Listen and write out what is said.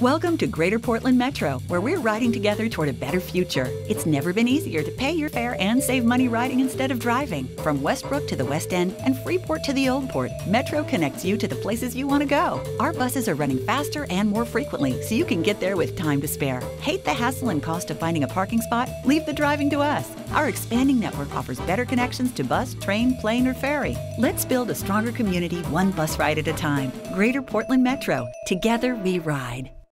Welcome to Greater Portland Metro, where we're riding together toward a better future. It's never been easier to pay your fare and save money riding instead of driving. From Westbrook to the West End and Freeport to the Old Port, Metro connects you to the places you want to go. Our buses are running faster and more frequently, so you can get there with time to spare. Hate the hassle and cost of finding a parking spot? Leave the driving to us. Our expanding network offers better connections to bus, train, plane, or ferry. Let's build a stronger community one bus ride at a time. Greater Portland Metro. Together we ride.